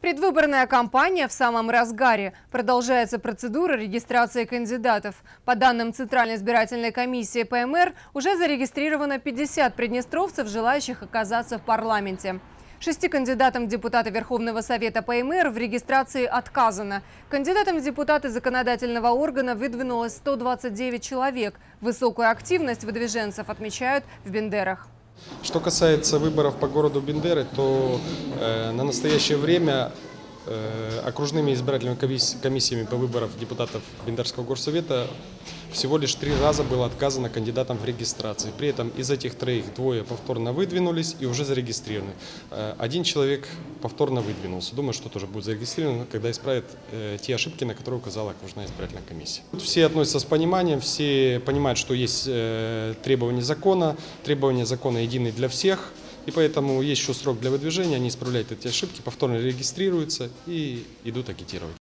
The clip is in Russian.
Предвыборная кампания в самом разгаре. Продолжается процедура регистрации кандидатов. По данным Центральной избирательной комиссии ПМР, уже зарегистрировано 50 приднестровцев, желающих оказаться в парламенте. Шести кандидатам в депутаты Верховного Совета ПМР в регистрации отказано. Кандидатам в депутаты законодательного органа выдвинулось 129 человек. Высокую активность выдвиженцев отмечают в Бендерах. Что касается выборов по городу Бендеры, то э, на настоящее время окружными избирательными комисс- комиссиями по выборам депутатов Бендерского горсовета всего лишь три раза было отказано кандидатам в регистрации. При этом из этих троих двое повторно выдвинулись и уже зарегистрированы. Э, Один человек повторно выдвинулся. Думаю, что тоже будет зарегистрирован, когда исправят э, те ошибки, на которые указала окружная избирательная комиссия. Все относятся с пониманием, все понимают, что есть э, требования закона, требования закона едины для всех, и поэтому есть еще срок для выдвижения, они исправляют эти ошибки, повторно регистрируются и идут агитировать.